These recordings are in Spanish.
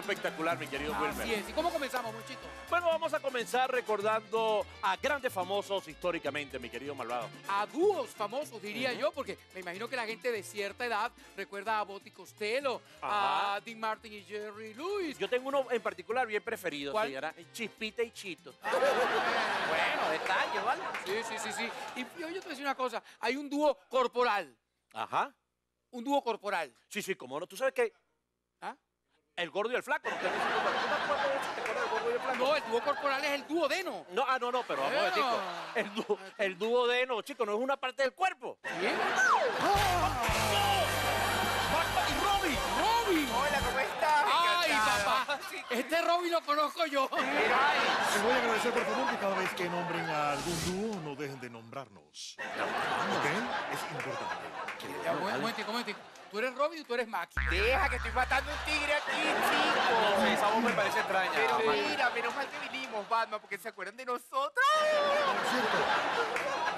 espectacular, mi querido Así Wilmer. es. ¿Y cómo comenzamos? Bueno, vamos a comenzar recordando a grandes famosos históricamente, mi querido malvado. A dúos famosos, diría yo, porque me imagino que la gente de cierta edad recuerda a Botti Costello, Ajá. a Dean Martin y Jerry Lewis. Yo tengo uno en particular bien preferido, ¿Cuál? señora. Chispita y Chito. Ah, Bueno, detalle, ¿vale? Sí, sí, sí, sí. Y yo, yo te voy a decir una cosa, hay un dúo corporal, Ajá. un dúo corporal. Sí, sí, como no. Tú sabes que ¿Ah? El gordo y el flaco. ¿no? ¿Tú te acuerdas de eso? ¿Te acuerdas del gordo y el flaco? No, el dúo corporal es el dúo deno. No, ah, no, no, pero vamos a ver, chico. El dúo, el dúo de no, chico, no es una parte del cuerpo. ¿Bien? ¡Batman y Robin! ¡Robin! Hola, ¿cómo estás? ¡Ay, papá! Este Robin lo conozco yo. Les voy a agradecer, por favor, que cada vez que nombren a algún dúo no dejen de nombrarnos. ¿Ok? Es importante. Momentico, momentico. ¿Tú eres Robin o tú eres Max? deja que estoy matando un tigre aquí, No chico. sé, esa voz me parece extraña. Pero mira, menos mal que vinimos, Batman, porque se acuerdan de nosotros. Por cierto,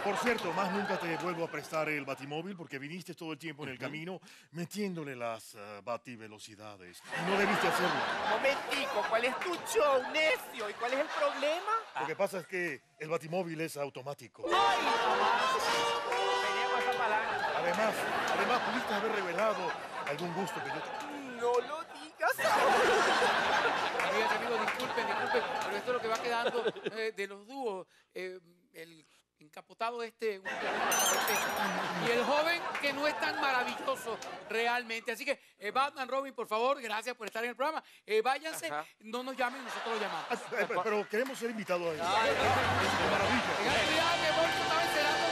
por cierto, más nunca te vuelvo a prestar el batimóvil porque viniste todo el tiempo en el camino metiéndole las uh, bativelocidades. Y no debiste hacerlo. Momentico, ¿cuál es tu show, necio? ¿Y cuál es el problema? Lo que pasa es que el batimóvil es automático. Palanca. Además, además pudiste haber revelado algún gusto que yo. No lo digas. Amigas y amigos, disculpen, disculpen, pero esto es lo que va quedando eh, de los dúos. Eh, el encapotado este, un- este, y el joven que no es tan maravilloso realmente. Así que, eh, Batman, Robin, por favor, gracias por estar en el programa. Eh, váyanse, Ajá. no nos llamen, nosotros lo llamamos. Ah, Pero queremos ser invitados a eso. Ay, ¡Qué maravilla!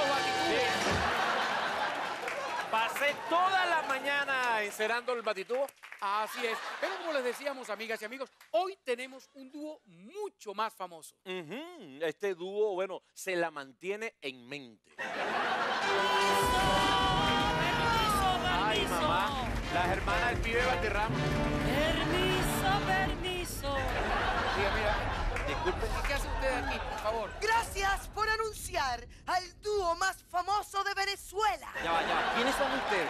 Toda la mañana encerando el batitubo. Así es. Pero como les decíamos, amigas y amigos, hoy tenemos un dúo mucho más famoso. Este dúo, bueno, se la mantiene en mente. Ay, mamá. Las hermanas del pibe Valderrama. Permiso, permiso. Diga, mira, Disculpen. ¿qué hace usted aquí, por favor? Gracias por anunciar al dúo más famoso de Venezuela. Ya va, ya va. ¿Quiénes son ustedes?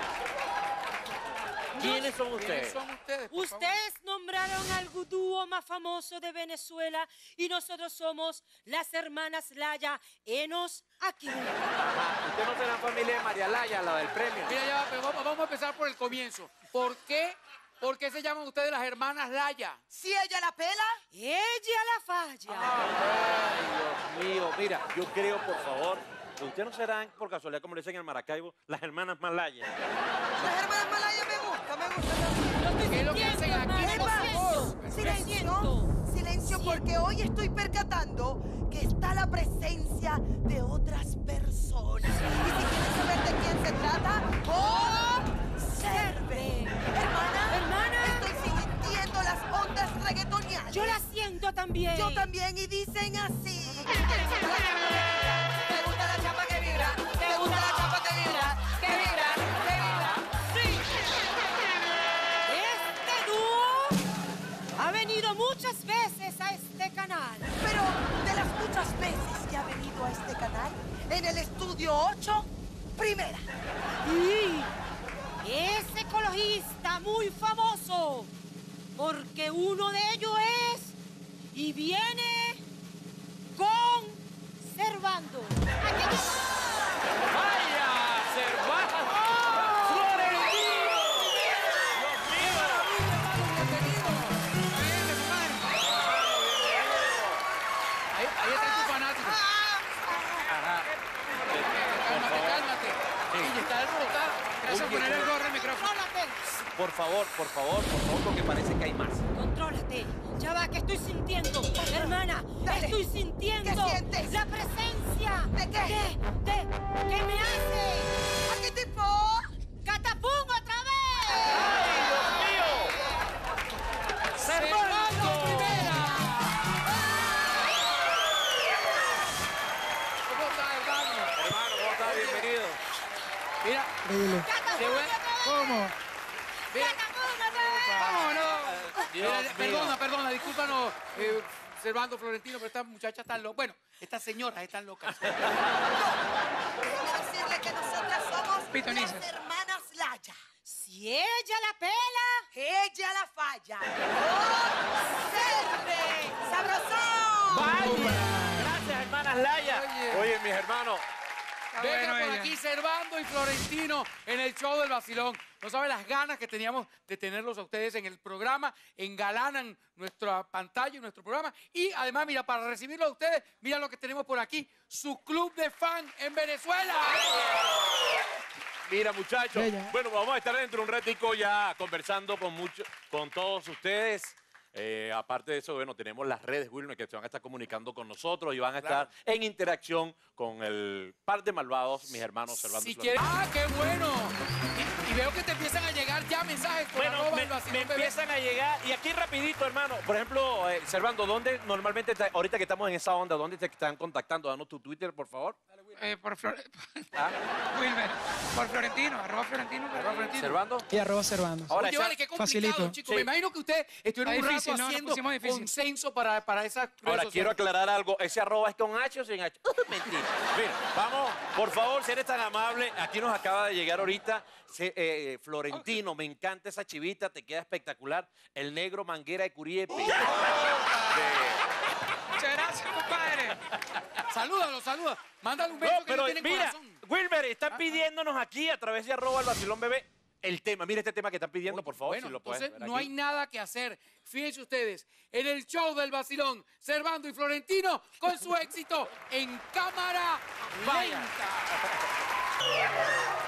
¿Quiénes son ¿Quiénes ustedes? son ustedes? por favor? Ustedes nombraron al dúo más famoso de Venezuela y nosotros somos las hermanas Laya. Enos aquí. Ajá. ¿Ustedes no serán familia de María Laya, la del premio? Mira, ya, va, pero vamos, vamos a empezar por el comienzo. ¿Por qué, por qué se llaman ustedes las hermanas Laya? Si ella la pela, Ella la falla. Ay, Dios mío. Mira, yo creo, por favor, que ustedes no serán, por casualidad, como le dicen en Maracaibo, las hermanas Malaya. las hermanas Malaya me gusta, me gusta. Lo estoy ¿Qué es lo que hacen aquí? Silencio, siento. silencio, porque hoy estoy percatando que está la presencia de otras personas. También. Y dicen así. ¿Te gusta la chapa que vibra? ¿Te gusta la chapa que vibra? Que vibra, que vibra. Sí. Este dúo ha venido muchas veces a este canal. Pero de las muchas veces que ha venido a este canal, en el estudio 8, primera. Y es ecologista muy famoso, porque uno de ellos es y viene conservando. Por Oye, poner el pero- gorro al micrófono. Contrólate, Por favor, por favor, por favor, porque parece que hay más. contrólate. Ya va, que estoy sintiendo. Hermana, Dale. estoy sintiendo ¿Qué sientes? la presencia. ¿De qué? De, de, ¿qué me Increíble. ¿Cómo? ¿Cómo no? Perdona, perdona, discúlpanos, eh, Servando Florentino, pero estas muchachas están locas. Bueno, estas señoras están locas. Quiero decirle que nosotras somos las hermanas Laya. Si ella la pela, ella la falla. ¡Observe! ¡Sabrosón! ¡Vaya! Gracias, hermanas Laya. Oye, mis hermanos, Venga bueno por ella. aquí Servando y Florentino en el show del vacilón. No saben las ganas que teníamos de tenerlos a ustedes en el programa. Engalanan nuestra pantalla y nuestro programa. Y además, mira, para recibirlo a ustedes, mira lo que tenemos por aquí. Su club de fan en Venezuela. mira muchachos. Bueno, vamos a estar dentro de un ratico ya conversando con mucho, con todos ustedes. Eh, aparte de eso, bueno, tenemos las redes, Wilmer, que se van a estar comunicando con nosotros y van a estar en interacción con el par de malvados, mis hermanos Servando Si. ¡Ah, qué bueno! Veo que te empiezan a llegar ya mensajes con Bueno, arroba me, me empiezan a llegar. Y aquí rapidito, hermano. Por ejemplo, eh, Servando, ¿dónde normalmente, te- ahorita que estamos en esa onda, dónde te están contactando? Danos tu Twitter, por favor. Eh, por Flor- ¿Ah? Wilmer, por Florentino, arroba Florentino. ¿Servando? Y arroba Servando. Ahora, Oye, vale, qué complicado, Facilito. chicos. Sí. Me imagino que ustedes estuvieron un difícil, rato no, haciendo consenso para, para esas Ahora sociales. quiero aclarar algo. ¿Ese arroba es con H o sin H? Mentira. Mira, vamos, por favor, si eres tan amable. Aquí nos acaba de llegar ahorita se- eh, Florentino. Me encanta esa chivita, te queda espectacular. El negro manguera de Curiepe. De- Muchas gracias, compadre. Salúdalo, salúdalo. Mándale un beso No, que pero no tiene mira, corazón. Wilmer, están pidiéndonos aquí a través de arroba el vacilón bebé el tema. Mira este tema que están pidiendo, por favor, Bueno, si lo pueden entonces ver no hay nada que hacer. Fíjense ustedes, en el show del vacilón, Servando y Florentino con su éxito en cámara Vaya. lenta.